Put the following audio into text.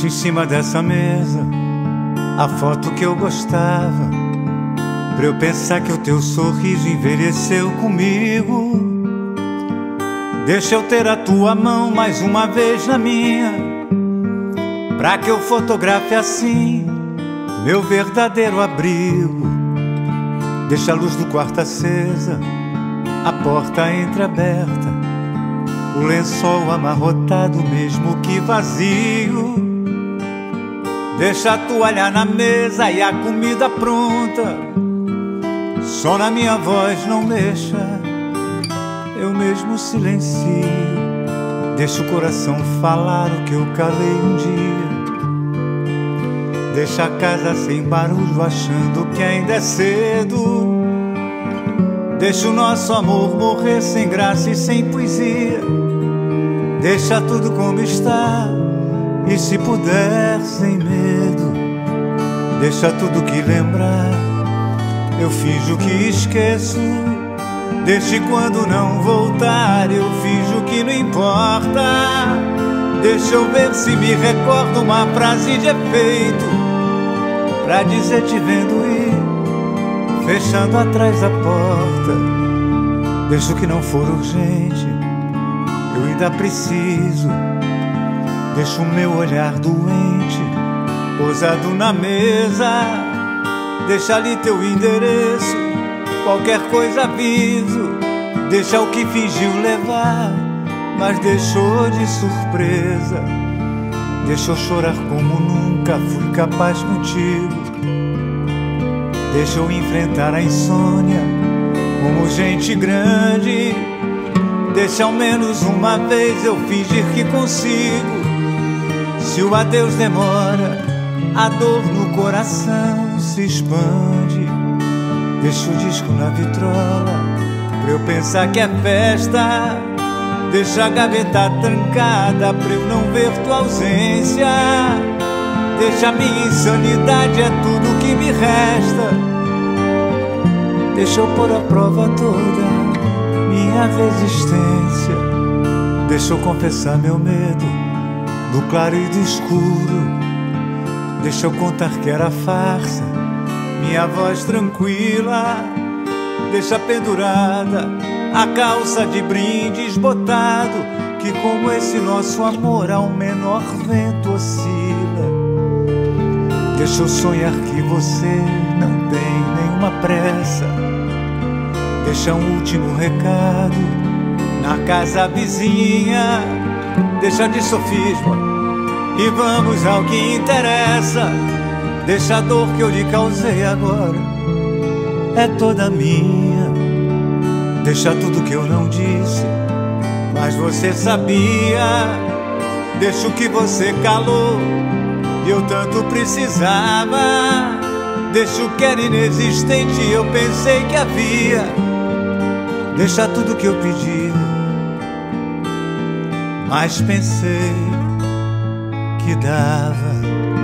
Deixa em cima dessa mesa a foto que eu gostava. Pra eu pensar que o teu sorriso envelheceu comigo. Deixa eu ter a tua mão mais uma vez na minha. Pra que eu fotografe assim meu verdadeiro abrigo. Deixa a luz do quarto acesa, a porta entreaberta, o lençol amarrotado, mesmo que vazio. Deixa a toalha na mesa e a comida pronta. Só na minha voz não mexa, eu mesmo silencio. Deixa o coração falar o que eu calei um dia. Deixa a casa sem barulho, achando que ainda é cedo. Deixa o nosso amor morrer sem graça e sem poesia. Deixa tudo como está, e se puder, sem medo. Deixa tudo que lembrar, eu finjo que esqueço. Deixe quando não voltar, eu finjo que não importa. Deixa eu ver se me recordo uma frase de efeito. Pra dizer te vendo ir Fechando atrás a porta. Deixa o que não for urgente Eu ainda preciso. Deixa o meu olhar doente Posado na mesa Deixa ali teu endereço Qualquer coisa aviso Deixa o que fingiu levar Mas deixou de surpresa Deixa eu chorar como nunca fui capaz contigo. Deixa eu enfrentar a insônia como gente grande. Deixa ao menos uma vez eu fingir que consigo. Se o adeus demora, a dor no coração se expande. Deixa o disco na vitrola pra eu pensar que é festa. Deixa a gaveta trancada pra eu não ver tua ausência. Deixa a minha insanidade, é tudo que me resta. Deixa eu pôr a prova toda minha resistência. Deixa eu confessar meu medo do claro e do escuro. Deixa eu contar que era farsa, minha voz tranquila. Deixa pendurada a calça de brindes botado, que como esse nosso amor ao menor vento oscila. Deixa eu sonhar que você não tem nenhuma pressa. Deixa um último recado na casa vizinha. Deixa de sofisma e vamos ao que interessa. Deixa a dor que eu lhe causei agora, é toda minha. Deixa tudo que eu não disse, mas você sabia. Deixa o que você calou e eu tanto precisava. Deixa o que era inexistente eu pensei que havia. Deixa tudo que eu pedi, mas pensei que dava.